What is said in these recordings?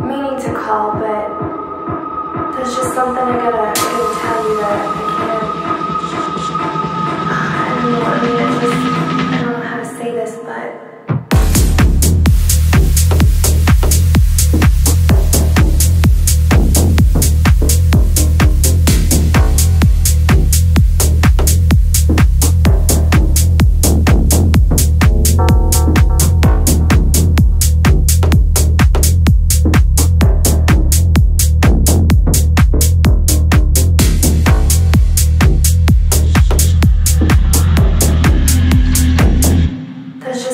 meaning to call, but there's just something I gotta, I gotta tell you that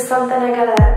something I gotta